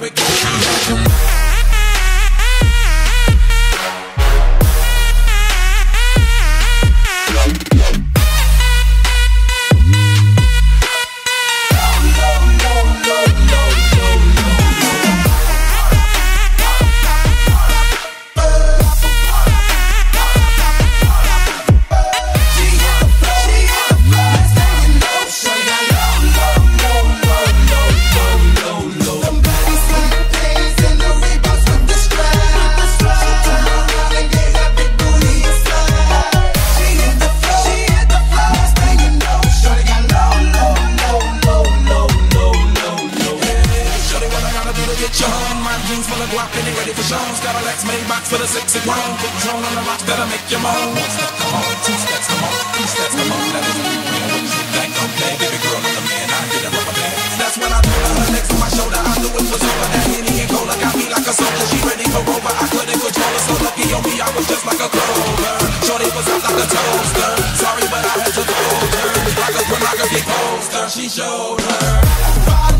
we go. a Glock and ready for shows. Got a Lex Maybach for the sexy grown. Put drone on the rocks that'll make you moan. One step, come on. Two steps, come on. Three steps, come on. That is what you think. play, baby girl, I'm the man. I did a rubber band. That's when I put her legs on my shoulder. I knew it was over. That Henny and Cola got me like a soldier. She ready for over. I couldn't control her. So lucky on me, I was just like a clover. Shorty was up like a toaster. Sorry, but I had to hold her. Like a, like a big poster. She showed her.